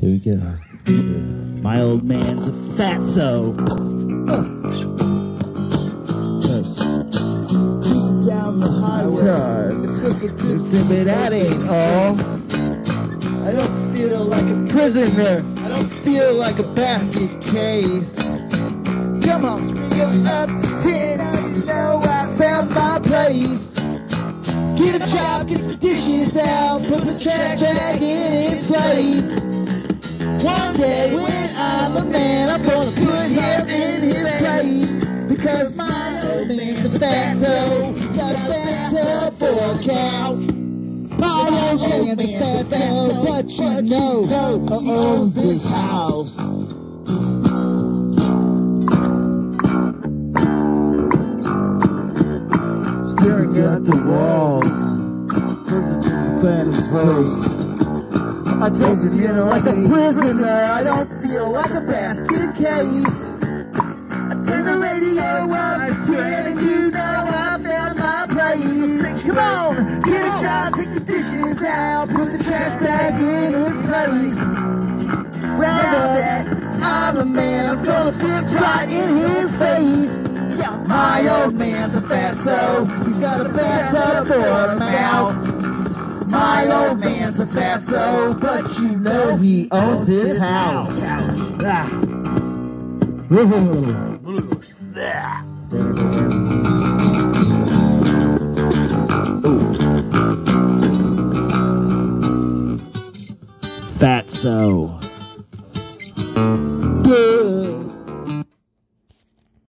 Here we go. My old man's a fatso. Cruising down the highway. It's just a good But that ain't all. I don't feel like a prisoner. I don't feel like a basket case. Come on, bring up to ten. I know I found my place. Get a job, get the dishes out, put the trash bag in its place. Man's a fatso, he's got a bathtub for a cow. Old man's a fatso, but you know who owns this house. Staring at the walls, Fanny post. I told you, you know, like a prisoner. I don't feel like a basket case. I turn the radio up to on, get a shot, take the dishes out, put the trash bag in its place. Now that I'm a man, I'm gonna spit right in his face. My old man's a fatso, he's got a bathtub for a mouth. My old man's a fatso, but you know he owns his house. Ah. so.